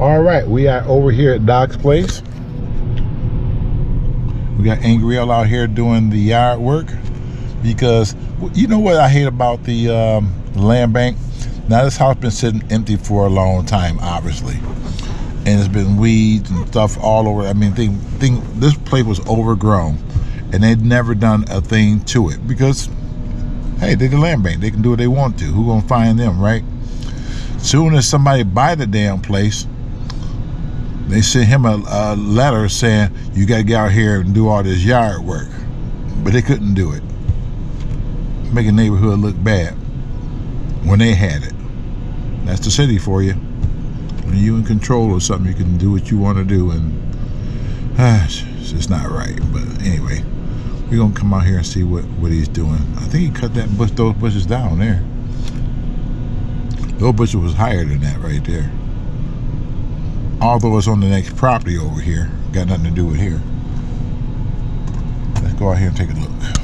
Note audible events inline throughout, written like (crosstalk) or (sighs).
All right, we are over here at Doc's place. We got Angriel out here doing the yard work because you know what I hate about the um, land bank. Now this house been sitting empty for a long time, obviously, and it's been weeds and stuff all over. I mean, thing, thing, this place was overgrown, and they'd never done a thing to it because, hey, they're the land bank. They can do what they want to. Who gonna find them, right? Soon as somebody buy the damn place, they sent him a, a letter saying you got to get out here and do all this yard work, but they couldn't do it. Make a neighborhood look bad when they had it. That's the city for you. When you in control of something, you can do what you want to do, and uh, (sighs) it's just not right. But anyway, we're gonna come out here and see what what he's doing. I think he cut that bush, those bushes down there. Those bushes was higher than that right there although it's on the next property over here got nothing to do with here. Let's go out here and take a look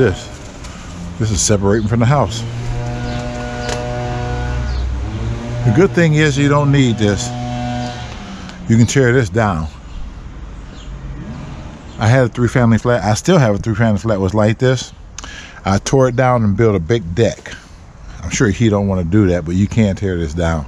this. This is separating from the house. The good thing is you don't need this. You can tear this down. I had a three family flat. I still have a three family flat was like this. I tore it down and built a big deck. I'm sure he don't want to do that, but you can tear this down.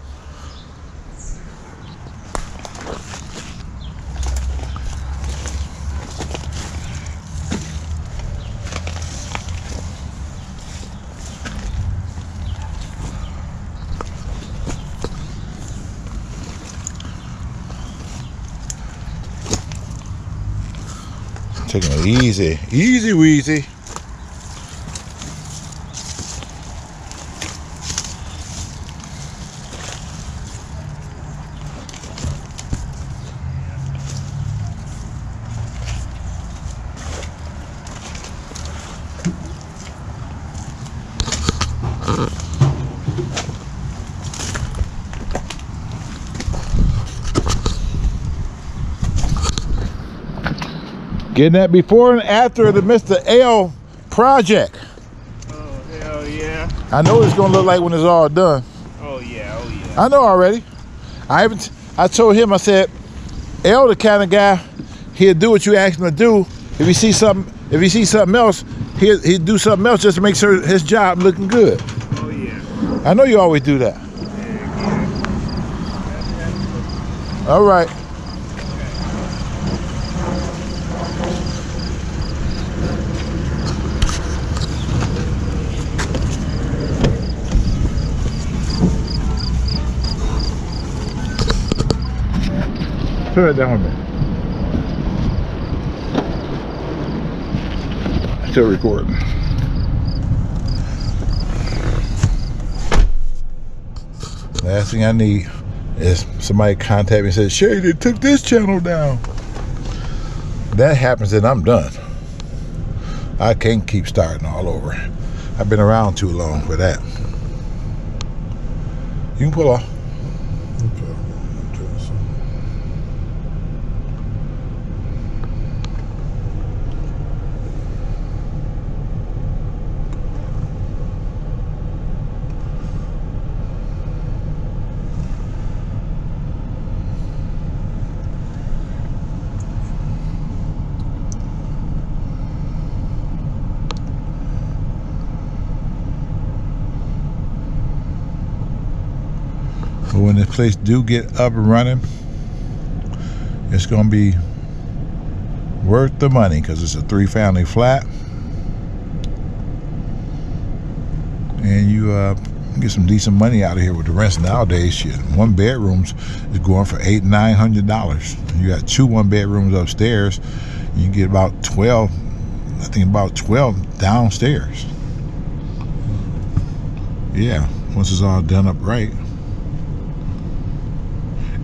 Taking it easy, easy wheezy. Getting that before and after the Mr. L project. Oh hell yeah! I know what it's gonna look like when it's all done. Oh yeah! Oh yeah! I know already. I haven't. I told him. I said, L the kind of guy. He'll do what you ask him to do. If he see something, if he see something else, he'll he'll do something else just to make sure his job looking good. Oh yeah! I know you always do that. Yeah. All right. Turn it down a minute. Still recording. Last thing I need is somebody contact me and say, Shea, they took this channel down. That happens, then I'm done. I can't keep starting all over. I've been around too long for that. You can pull off. Okay, I'm doing something. But when this place do get up and running, it's gonna be worth the money because it's a three family flat. And you uh, get some decent money out of here with the rents nowadays. Shit, one bedrooms is going for eight, nine hundred dollars. You got two one bedrooms upstairs. You get about twelve. I think about twelve downstairs. Yeah, once it's all done up right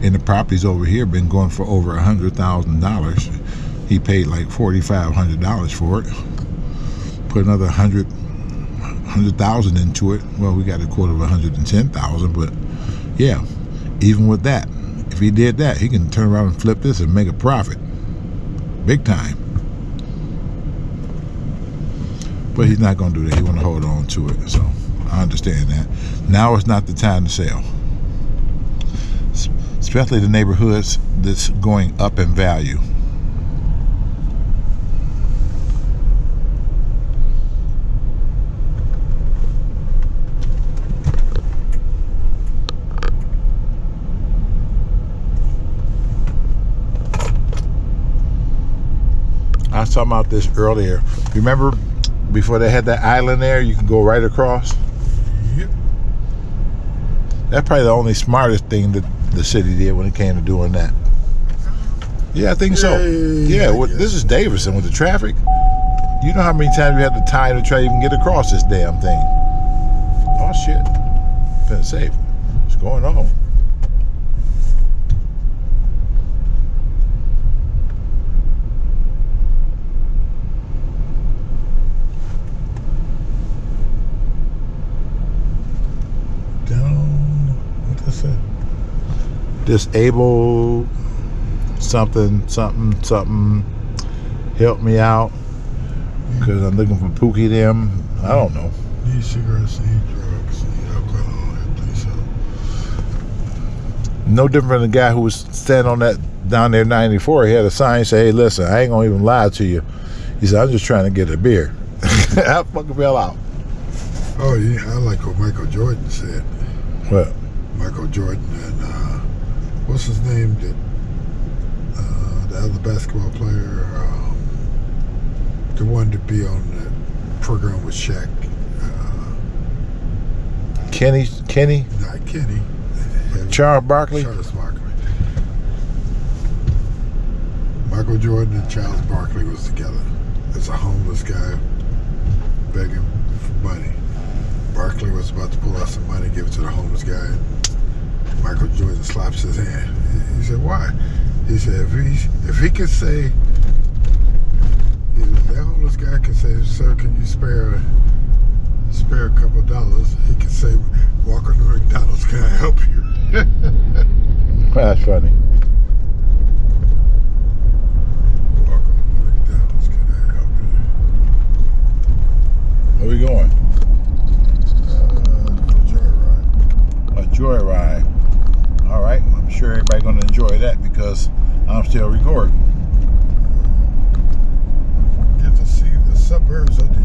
and the properties over here been going for over a hundred thousand dollars. He paid like forty five hundred dollars for it. Put another hundred hundred thousand into it. Well, we got a quarter of a hundred and ten thousand, but yeah, even with that, if he did that, he can turn around and flip this and make a profit, big time. But he's not going to do that. He want to hold on to it. So I understand that. Now is not the time to sell especially the neighborhoods that's going up in value. I was talking about this earlier. Remember before they had that island there, you can go right across? Yep. That's probably the only smartest thing that the city did when it came to doing that. Yeah, I think so. Yeah, Yeah, well, this is Davison with the traffic. You know how many times we had to tie to try to even get across this damn thing. Oh shit. Been safe. What's going on? Down. What that say? Disabled something, something, something. Help me out. Cause I'm looking for Pookie them. I don't know. Need cigarettes, need drugs, need alcohol, please help. no different than the guy who was standing on that down there 94 he had a sign say hey listen i ain't gonna even lie to you he said i'm just trying to get a beer (laughs) i fucking fell out Oh yeah, I like what Michael Jordan said. well Michael Jordan and uh, what's his name? That uh, the other basketball player, um, the one to be on the program with Shaq. Uh, kenny kenny not Kenny. charles barkley Charles Barkley. Michael Jordan and Charles Barkley was together. As a homeless guy begging for money. Barkley was about to pull out some money, give it to the homeless guy. Michael Jordan slaps his hand. He said, "Why?" He said, "If he if he could say, he said, that homeless guy could say, sir, can you spare spare a couple dollars?' He could say, walk on to McDonald's, can I help you?" (laughs) that's funny Welcome to McDonald's. Can I help you? where we going Uh, joyride. a joyride all right i'm sure everybody's gonna enjoy that because i'm still recording. Get to see the suburbs of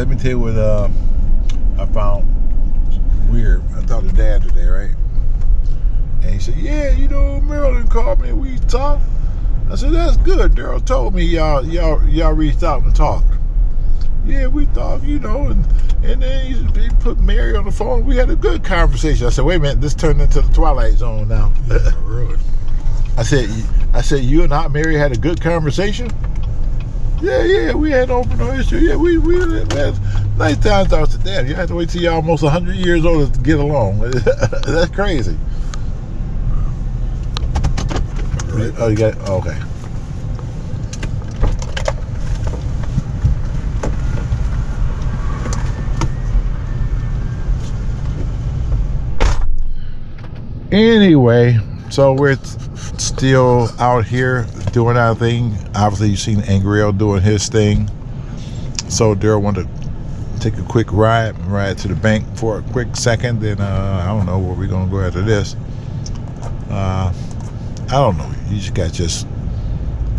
let me tell you what uh, I found weird. I talked to Dad today, right? And he said, "Yeah, you know, Marilyn called me. We talked." I said, "That's good." Daryl told me y'all y'all y'all reached out and talked. Yeah, we talked, you know, and and then he, put Mary on the phone. We had a good conversation. I said, "Wait a minute, this turned into the Twilight Zone now." Yeah, really. (laughs) I said, "I said you and I, Mary had a good conversation." Yeah, yeah, we had open no issue. Yeah, we we had nice times. I said, damn, you have to wait till you're almost hundred years old to get along. (laughs) That's crazy. Right. Oh, you got oh, okay. Anyway, so we're still out here doing our thing. Obviously, you've seen Angriel doing his thing. So Daryl wanted to take a quick ride, ride to the bank for a quick second. Then uh, I don't know where we're gonna go after this. Uh, I don't know. You just got to just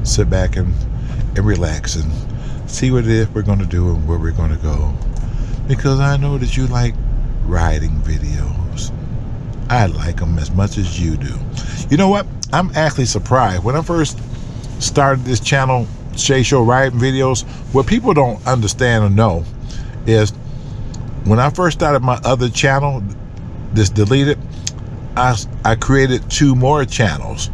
sit back and, and relax and see what it is we're gonna do and where we're gonna go. Because I know that you like riding videos. I like them as much as you do. You know what? I'm actually surprised. When I first started this channel, Shea Show Riding Videos, what people don't understand or know is when I first started my other channel, this deleted, I, I created two more channels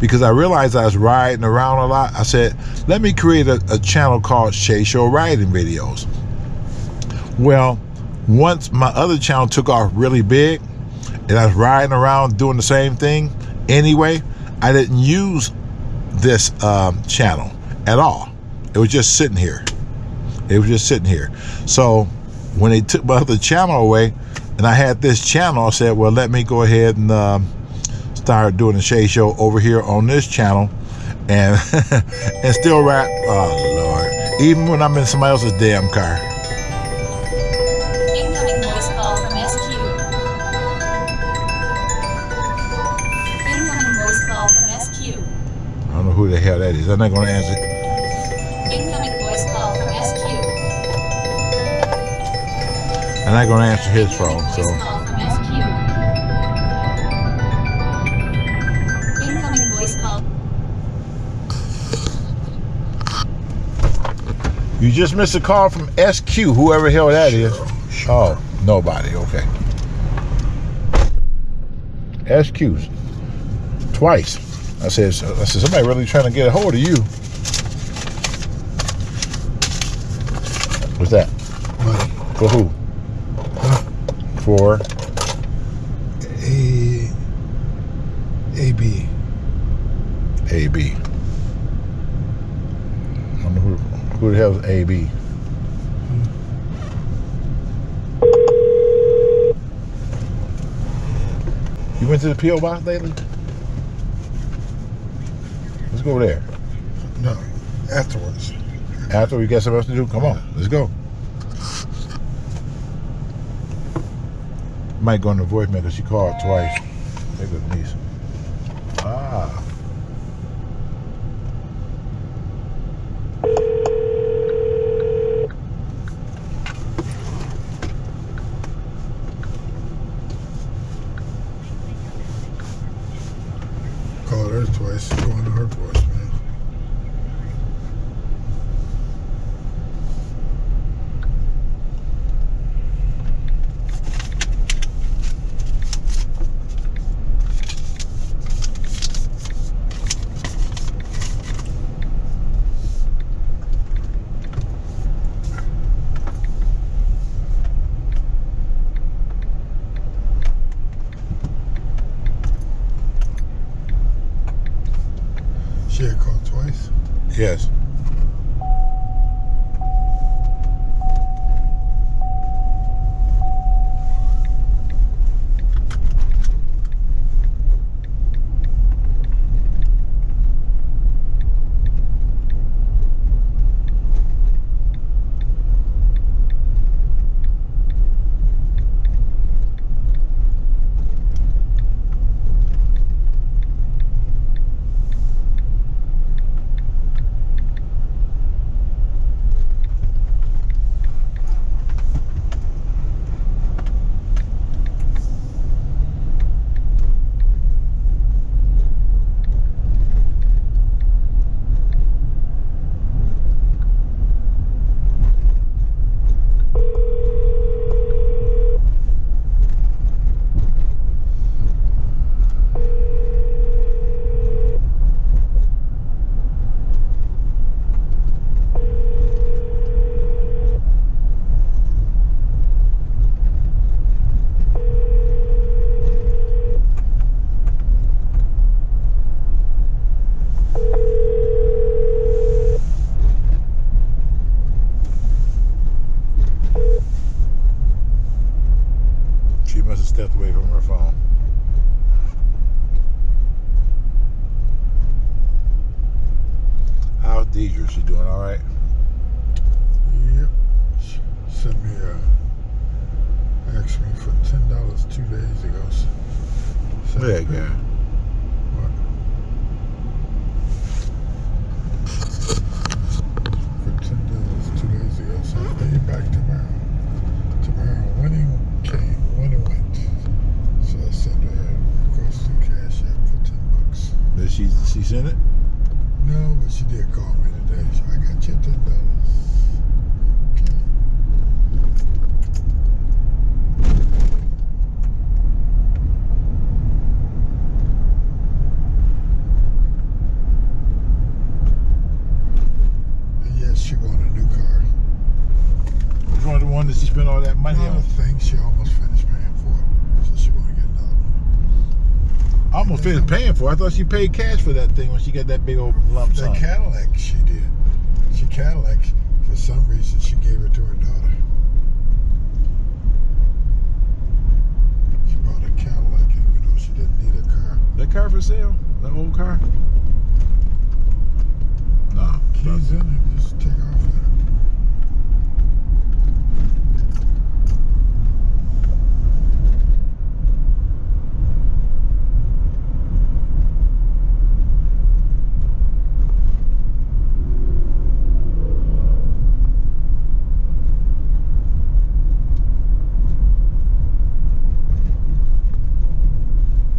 because I realized I was riding around a lot. I said, let me create a, a channel called Shea Show Riding Videos. Well, once my other channel took off really big, and I was riding around doing the same thing anyway, I didn't use this um, channel at all. It was just sitting here. It was just sitting here. So when they took my other channel away, and I had this channel, I said, well, let me go ahead and um, start doing the Shea Show over here on this channel, and (laughs) and still rap. Oh Lord! Even when I'm in somebody else's damn car. The hell that is. I'm not going to answer. Incoming voice call from SQ. I'm not going to answer his phone. So. voice call from SQ. Incoming voice call. You just missed a call from SQ, whoever the hell that is. Oh, nobody. Okay. SQ's twice. I said, I said, somebody really trying to get a hold of you. What's that? Money. For who? For A. A B. AB. I don't know who, who the hell is AB. Hmm. You went to the P.O. box lately? Let's go over there. No. Afterwards. After we got something else to do, come on, let's go. Might go on the voicemail because she called twice. There goes niece. Ah. She she it? No, but she did call me today. So I got your ten dollars. Okay. And yes, she want a new car. Which one of the one that she spent all that money Another on? thing, she almost finished paying for it. So she want to get another one. I almost finished paying for. I thought she paid cash for that thing when she got that big old lump sum. Cadillac she did. She Cadillac, for some reason, she gave it to her daughter. She bought a Cadillac even though she didn't need a car. That car for sale? That old car? No. Keys in it, just take off with it.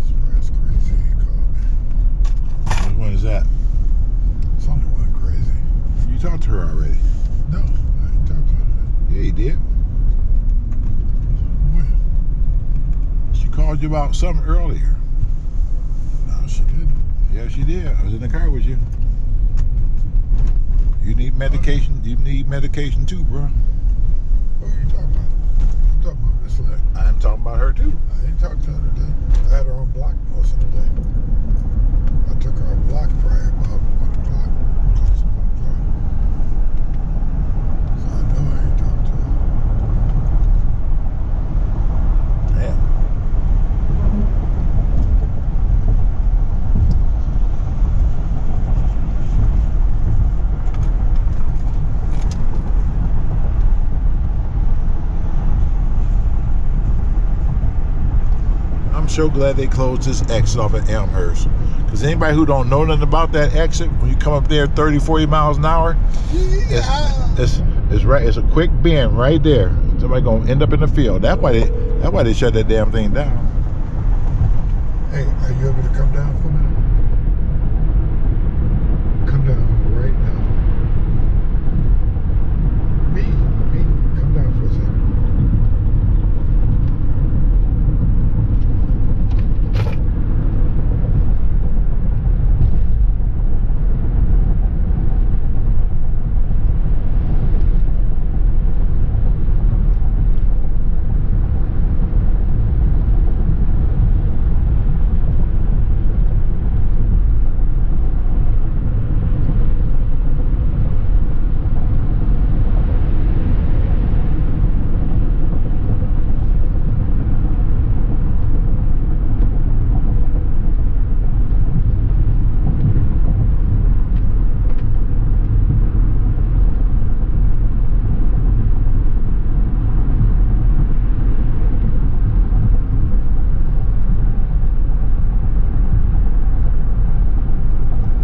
Surprise crazy, he called me. Which one is that? It's only one crazy. You talked to her already. No, I ain't talked to her. Yeah, you did. When? She called you about something earlier. No, she didn't. Yeah, she did. I was in the car with you. You need medication. You need medication too, bro. What are you talking about? I'm talking about Miss Leck. I'm talking about her too. I ain't talked to her today. I had her on block most of the day. I took her on block probably about one o'clock. Close to one o'clock. So I know I ain't talked to her. Yeah. I'm so glad they closed this exit off at Elmhurst. Because anybody who don't know nothing about that exit, when you come up there 30, 40 miles an hour, it's, it's, it's right. It's a quick bend right there. Somebody gonna end up in the field. That's why they. That's why they shut that damn thing down. Hey, are you able to come down for a minute? Come down right now. Me, me, come down for a second.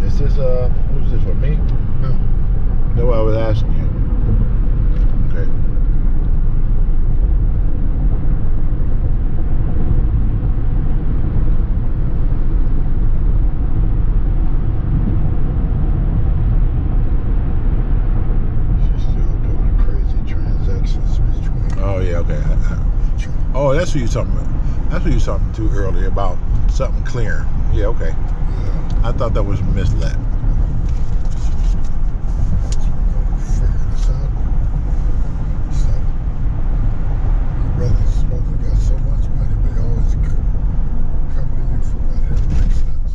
Is this uh? Who's this for me? No, No, I was asking you. Okay. she's still doing crazy transactions between. Oh yeah. Okay. I- I- Oh, that's what you're talking about. That's what you talking to earlier about something clear. Yeah. Okay. Yeah, I thought that was misled. figure this out. So, your brother's supposed to got so much money, but he always c- come to you for money. That makes sense.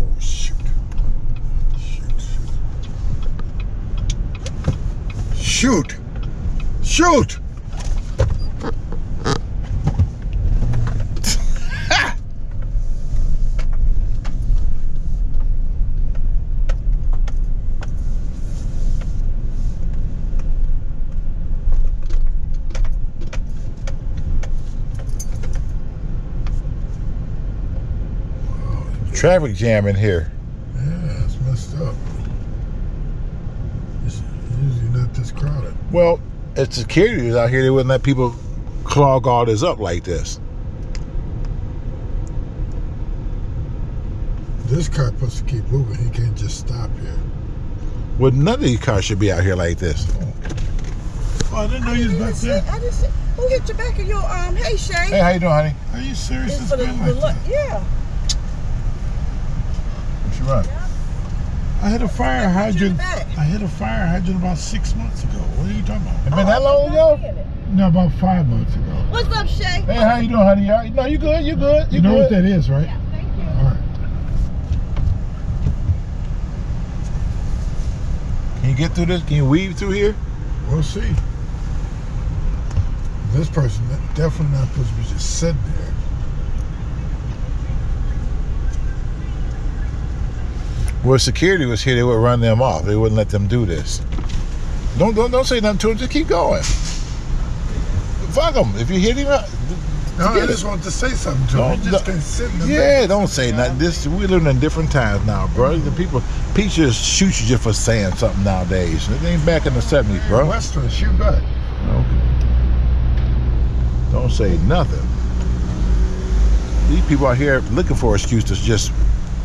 Oh shoot! Shoot! traffic jam in here. Yeah, it's messed up. It's usually not this crowded. Well, if security was out here, they wouldn't let people clog all this up like this. This car supposed to keep moving. He can't just stop here. Well, none of these cars should be out here like this. Oh, I didn't know you was back see, there. I just see. Who hit your back of your um? Hey Shea. Hey, how you doing, honey? Are you serious? It's It's for the, been the like lu- that. yeah. What you run? I had a fire Who's in the hydrant. I had a fire hydrant about six months ago. What are you talking about? It about? been that long ago? No, about five months ago. What's up, Shea? Hey, how you doing, honey? You all right? No, you good? You good? You, You know good? what that is, right? thank you. All right. Can you get through this? Can you weave through here? We'll see. This person definitely not supposed to be just sitting there. Well, security was here, they would run them off. They wouldn't let them do this. Don't don't, don't say nothing to them. Just keep going. Fuck them. If you hit him, uh, No, I just it. wanted to say something to him. No, He just no. sit in the yeah, back. don't say nothing. This we're living in different times now, bro. The people, people just shoot you just for saying something nowadays. It ain't back in the seventies, bro. Western, shoot back. Okay. Don't say nothing. These people out here looking for excuses to just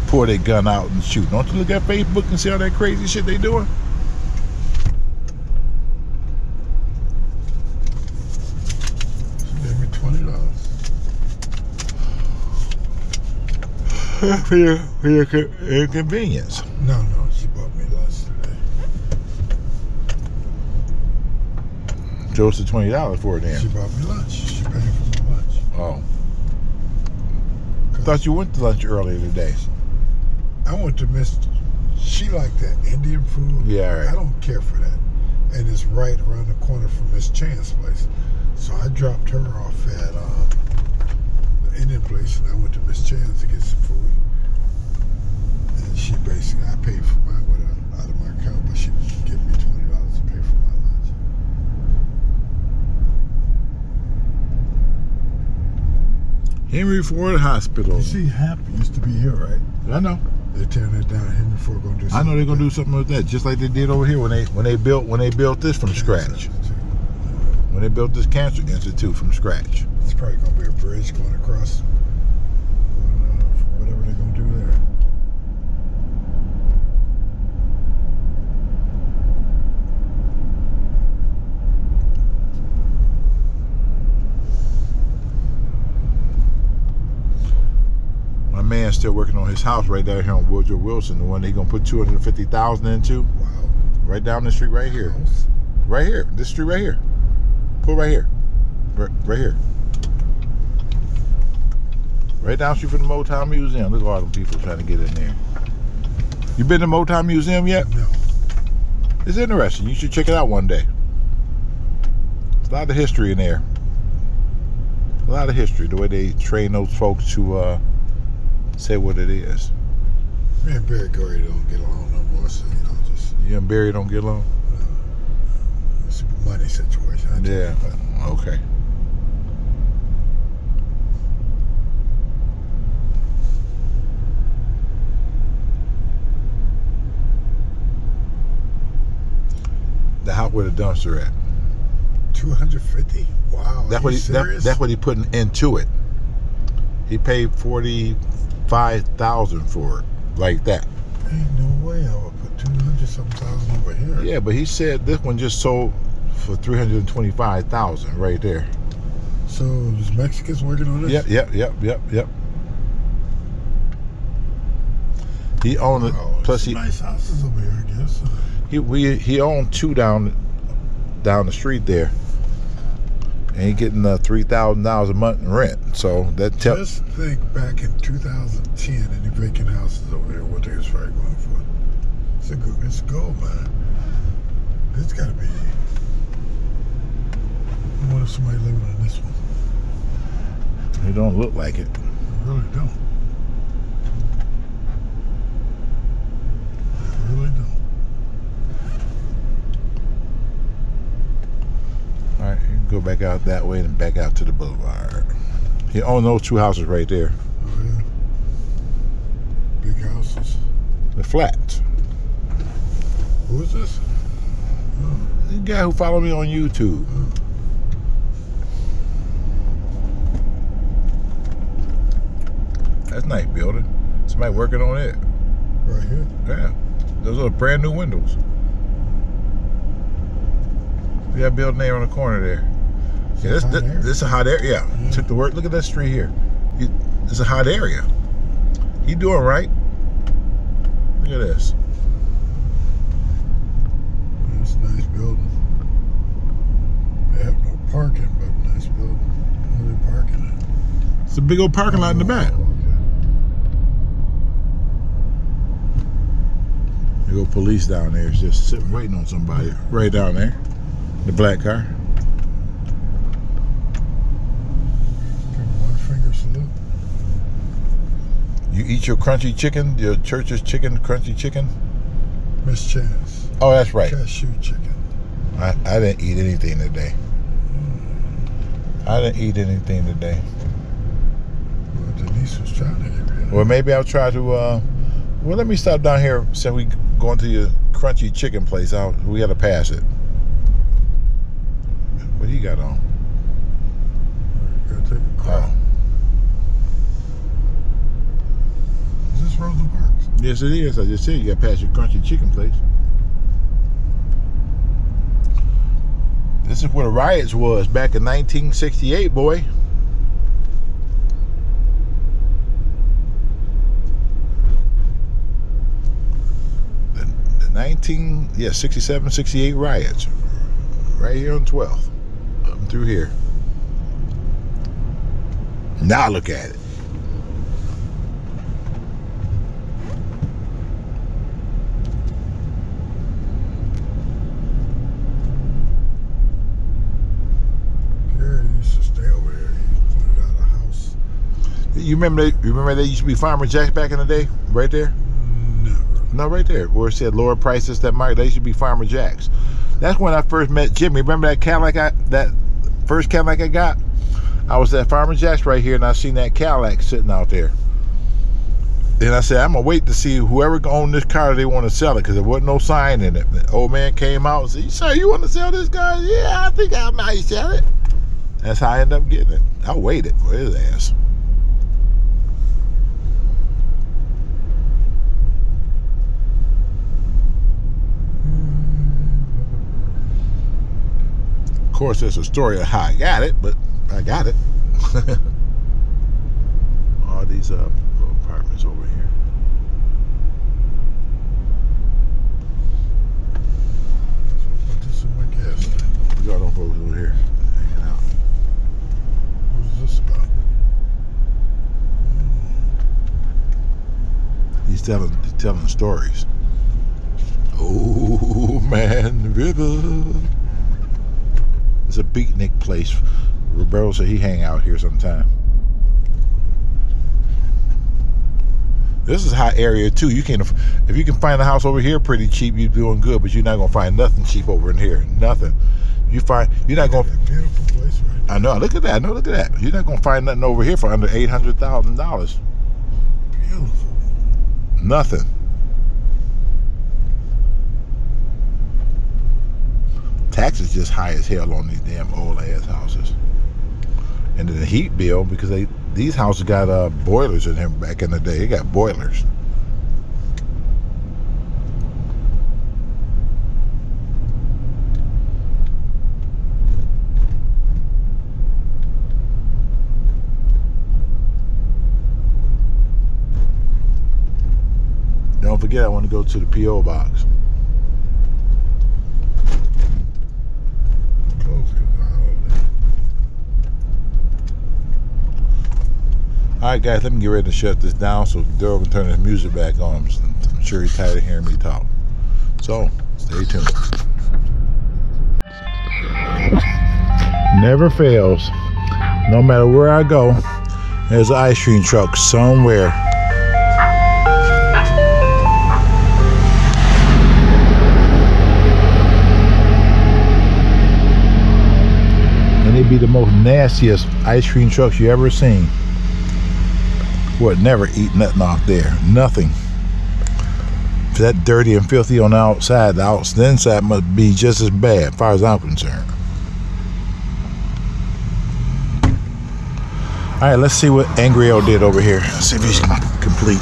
pull their gun out and shoot. Don't you look at Facebook and see all that crazy shit they doing? She gave me twenty dollars. (sighs) for your, for your co- inconvenience. No, no, she bought me lunch today. Chose the twenty dollars for it She bought me lunch. She paid for my lunch. Oh. Thought you went to lunch earlier today. I went to Miss. She liked that Indian food. Yeah, right. I don't care for that, and it's right around the corner from Miss Chan's place. So I dropped her off at um, the Indian place, and I went to Miss Chan's to get some food. And she basically, I paid for mine with her out of my account, but she gave me twenty dollars to pay for my lunch. Henry Ford Hospital. You see, Hap used to be here, right? I know. They're tearing it down. Henry gonna do. I know they're gonna do something. with that, just like they did over here when they when they built when they built this from scratch. When they built this cancer institute from scratch. It's probably gonna be a bridge going across. uh, Whatever they're gonna do there. My man's still working on his house right down here on Woodrow Wilson, the one they gonna put two hundred fifty thousand into, Wow. right down the street right here, right here, this street right here, pull right here, right, right here, right down the street from the Motown Museum. Look at all them people trying to get in there. You been to Motown Museum yet? No. It's interesting. You should check it out one day. There's a lot of history in there. A lot of history. The way they train those folks to uh, say what it is. Me and Berry Gordy don't get along no more, so you know, just You and Berry don't get along. Uh, it's a money situation. I you, Yeah. but Okay. The house where the dumpster at. 250? Wow. That's what he that, that's what he putting into it. He paid forty five thousand for it, like that. Ain't no way I would put 200 something thousand over here. Yeah, but he said this one just sold for three hundred twenty five thousand right there. So there's Mexicans working on this? Yep, yep, yep, yep, yep. He owned it. Oh, plus he nice houses over here, I guess. he we, he owned two down down the street there, and he getting uh, three thousand dollars a month in rent. So that tell Just think back in 2010, any vacant houses over here, what they was probably going for. It's a good, it's gold, man. It's got to be. What if somebody living in this one? it don't look like it. I really don't. I really don't. All right, you can go back out that way and back out to the boulevard. He owned those two houses right there. Oh, yeah. big houses. The flats. Who is this? The guy who followed me on YouTube. That's nice building. Somebody working on it. Right here. Yeah. Those are brand new windows. We got a building there on the corner there. Yeah, this, this, this is a hot area. Yeah. Mm-hmm. Took the work. Look at that street here. You, it's a hot area. He doing right. Look at this. That's a nice building. They have no parking, but nice building. Where they parking at? It's a big old parking lot in the oh, back. Oh, Big old police down there is just sitting waiting on somebody. Right down there. The black car. okay. Give 'em salute. You eat your crunchy chicken, your church's chicken, crunchy chicken. Miss Chance. Oh, that's right. Cashew chicken. I, I didn't eat anything today. I didn't eat anything today. Well, Denise was trying to get Well, maybe I'll try to. Uh, well, let me stop down here since we going to your crunchy chicken place. I'll, we got to pass it. What he got on? Gotta take a car. Oh, Is this Rosa Parks? Yes, it is. I just said you got past your crunchy chicken place. This is where the riots was back in 1968, boy. The, the 19, yeah, 67, 68 riots. Right here on 12th. Up through here. Now look at it. Gary used to stay over there. He pointed out a house. You remember they, you remember they used to be Farmer Jacks back in the day? Right there? Never. No, right there, where it said lower prices that market. They used to be Farmer Jacks. That's when I first met Jimmy. Remember that Cadillac I, that first Cadillac I got? I was at Farmer Jacks right here, and I seen that Cadillac sitting out there. Then I said, I'm gonna wait to see whoever owned this car they want to sell it because there wasn't no sign in it. The old man came out and said, "Sir, you want to sell this car? Yeah, I think I might sell it." That's how I ended up getting it. I waited for his ass. Course, there's a story of how I got it, but I got it. (laughs) All these uh, apartments over here. Put this in my gas tank. We got them folks over here hanging out. What's this about? He's telling he's telling stories. Oh (laughs) man, river. It's a beatnik place. Roberto said he hang out here sometime. This is a hot area too. You can, if you can find a house over here pretty cheap, you're doing good. But you're not gonna find nothing cheap over in here. Nothing. You find you're not gonna. That beautiful place right I know. Look at that. No, look at that. You're not gonna find nothing over here for under eight hundred thousand dollars. Beautiful. Nothing. Taxes just high as hell on these damn old ass houses. And then the heat bill because they these houses got uh, boilers in them back in the day. They got boilers. Don't forget, I want to go to the PO box. Close because of the holiday. All right, guys, let me get ready to shut this down so Daryl can turn his music back on. I'm, sure he's tired of hearing me talk. So, stay tuned. Never fails. No matter where I go, there's an ice cream truck somewhere. And they be the most nastiest ice cream trucks you ever seen. Would never eat nothing off there. Nothing. If that dirty and filthy on the outside, the, outs, the inside must be just as bad, as far as I'm concerned. All right, let's see what Angry L did over here. Let's see if he's complete.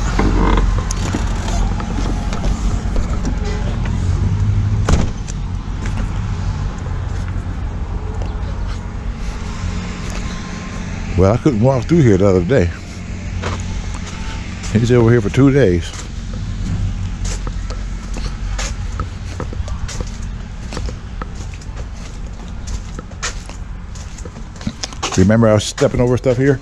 Well, I couldn't walk through here the other day. He's over here for two days. Remember I was stepping over stuff here?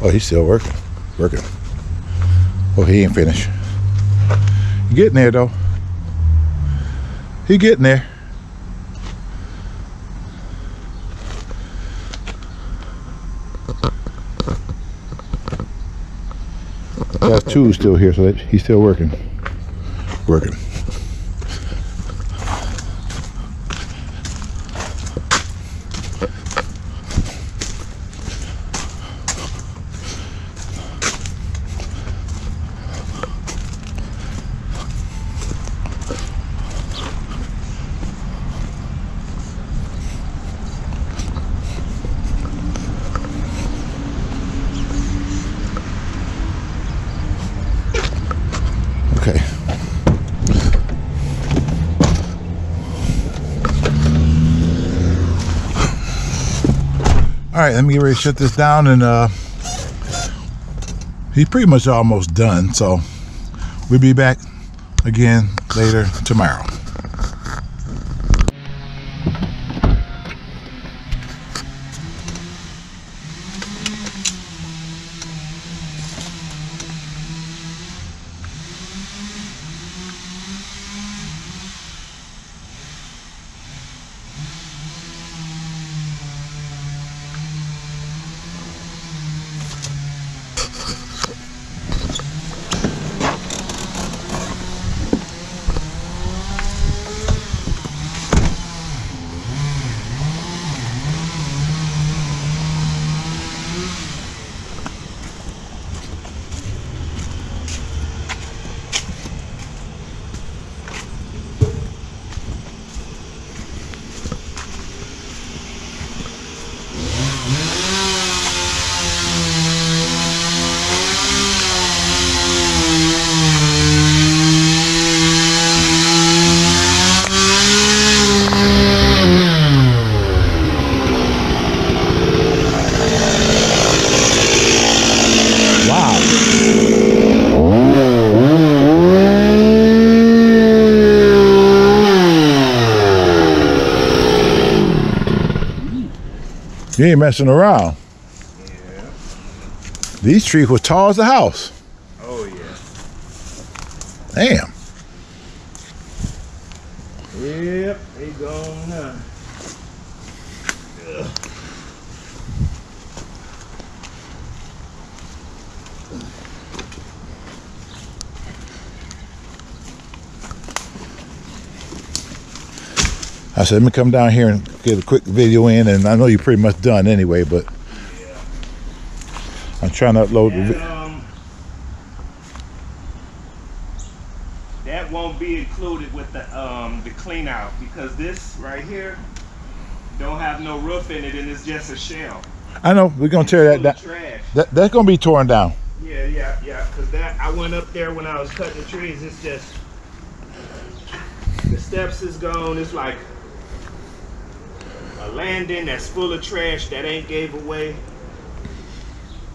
Oh, he's still working. Working. Oh, he ain't finished. Getting there though. He getting there. Got two still here, so that he's still working. Working. Right, let me get ready to shut this down and uh he's pretty much almost done, so we'll be back again later tomorrow. Wow. You ain't messing around. Yeah. These trees were tall as the house. Oh yeah. Damn. Yep, they gone now. I said, let me come down here and get a quick video in, and I know you're pretty much done anyway, but Yeah. I'm trying to upload the And, vi- um, that won't be included with the um the clean out because this right here don't have no roof in it and it's just a shell. I know, we're gonna tear that down. Trash. That, that's gonna be torn down. Yeah, yeah, yeah. Cause that I went up there when I was cutting the trees. It's just the steps is gone. It's like a landing that's full of trash that ain't gave away.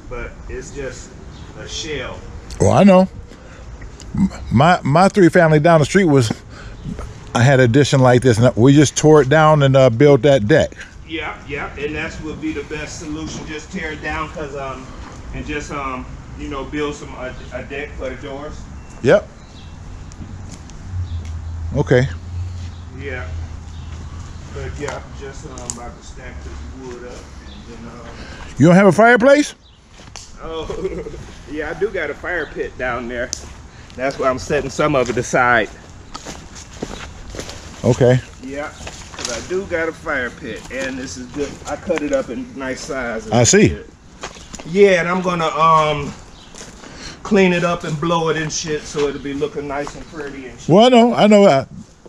But it's just a shell. Well, I know. My my three family down the street was, I had addition like this, and we just tore it down and uh, built that deck. Yeah, yeah, and that's would be the best solution. Just tear it down, cause um, and just um, you know, build some a, a deck for the doors. Yep. Okay. Yeah. But yeah, just um, about to stack this wood up, and then um. You don't have a fireplace? Oh, (laughs) yeah, I do got a fire pit down there. That's why I'm setting some of it aside. Okay. Yeah, because I do got a fire pit, and this is good. I cut it up in nice sizes. I see. Yeah, and I'm gonna um clean it up and blow it and shit, so it'll be looking nice and pretty and shit. Well, I know, I know. I,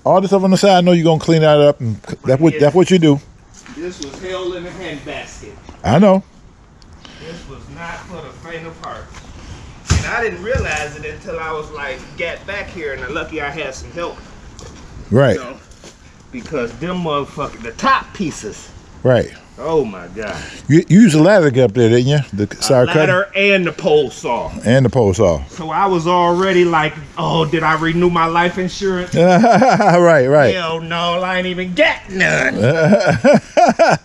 all the stuff on the side, I know you're gonna clean that up, and that's what that's what you do. This was held in a handbasket. I know. This was not for the faint of heart. And I didn't realize it until I was like, got back here, and I'm lucky I had some help. Right, You know, because them motherfuckers, the top pieces. right. Oh my god. You, you used a ladder to get up there, didn't you? The sour ladder and the pole saw. and the pole saw. So I was already like, oh, did I renew my life insurance? (laughs) right, right. Hell no, I ain't even got none. (laughs)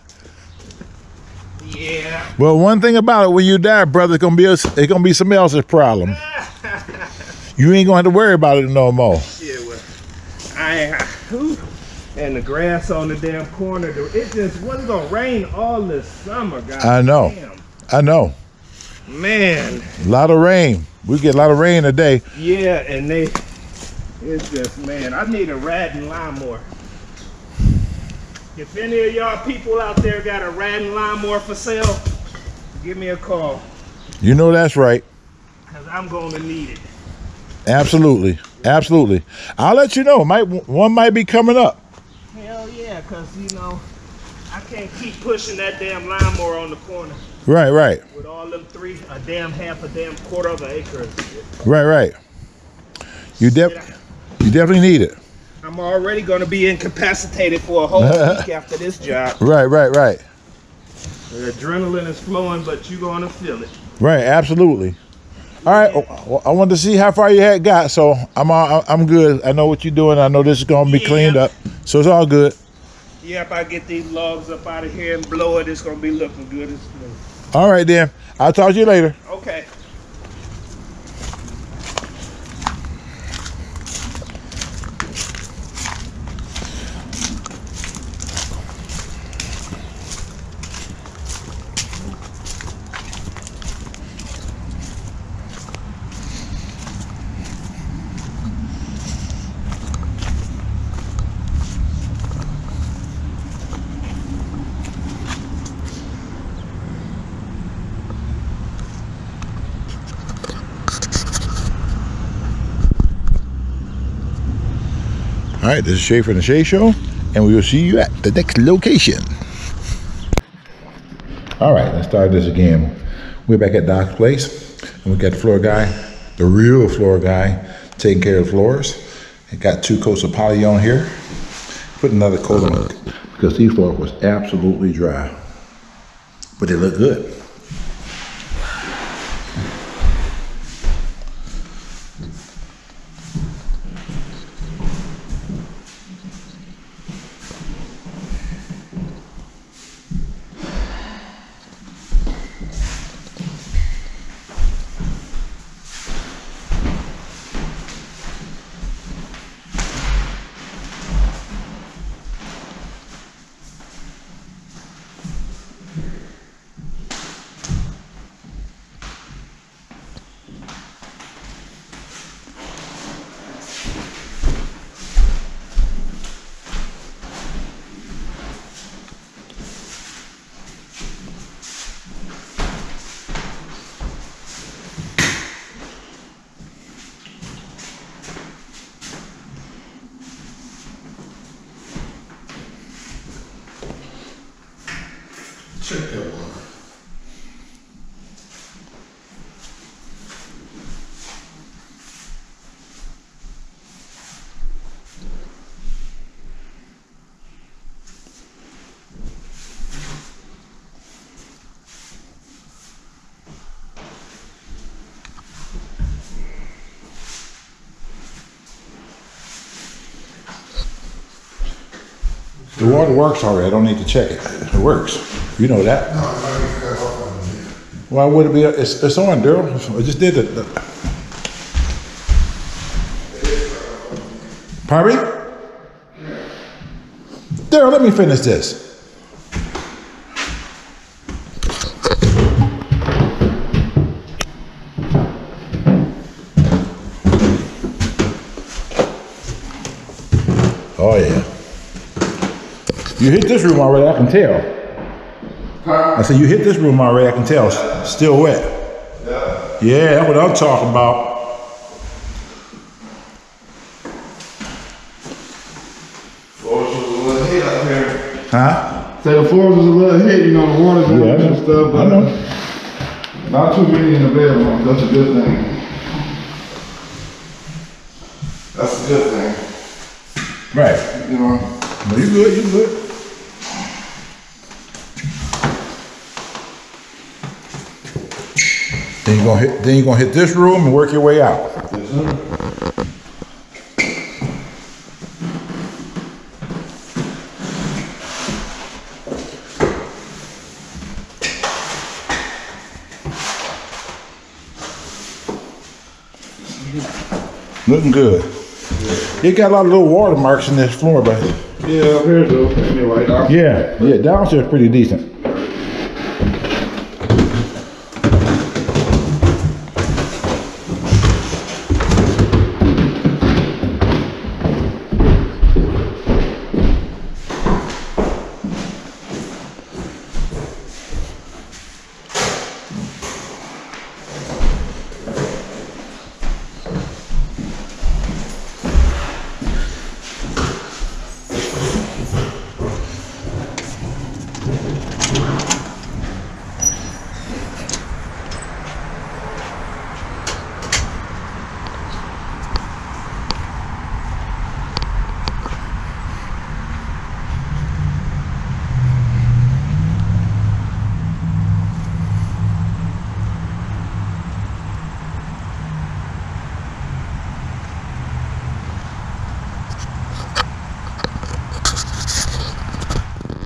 yeah. Well, one thing about it, when you die, brother, it's gonna be a, it's gonna be somebody else's problem. (laughs) You ain't gonna have to worry about it no more. Shit, well, I ain't. And the grass on the damn corner, it just wasn't gonna rain all this summer, guys. I know. Damn. I know. Man, A lot of rain. We get a lot of rain a day. yeah, and they, it's just, man, I need a riding lawnmower. If any of y'all people out there got a riding lawnmower for sale, give me a call, You know that's right. because I'm gonna need it. Absolutely, absolutely. I'll let you know. Might one might be coming up. Yeah, because, you know, I can't keep pushing that damn lawnmower on the corner Right, right, with all them three, a damn half a damn quarter of an acre. right, right. You def you definitely need it. I'm already gonna be incapacitated for a whole (laughs) week after this job. Right, right, right, The adrenaline is flowing, but you're gonna feel it. right. Absolutely. All right. Well, I wanted to see how far you had got, so I'm all, I'm good. I know what you're doing. I know this is gonna be cleaned Yeah. up, so it's all good. Yeah, if I get these logs up out of here and blow it, it's gonna be looking good. All right, then. I'll talk to you later. Okay. Right, this is Shea from the Shea Show, and we will see you at the next location. All right, let's start this again. We're back at Doc's place, and we got the floor guy, the real floor guy, taking care of the floors. Got two coats of poly on here. Put another coat on because these floors was absolutely dry, but they look good. The water works already. I don't need to check it. It works. You know that. Why would it be? It's, it's on, Daryl. I just did it. Pardon me? Daryl, let me finish this. You hit this room already, I can tell. I said you hit this room already, I can tell. Still wet. Yeah. Yeah, that's what I'm talking about. Floors was a little hit out here. Huh? Say the floors was a little hit, you know, the water's Yeah, I going know. and stuff, I know. not too many in the bedroom. That's a good thing. That's a good thing, Right. you know. No, you good, you good. Then you gonna hit, then you gonna hit this room and work your way out. Looking good. It got a lot of little watermarks in this floor, but Yeah, up here though, anyway. Yeah, yeah, downstairs pretty decent.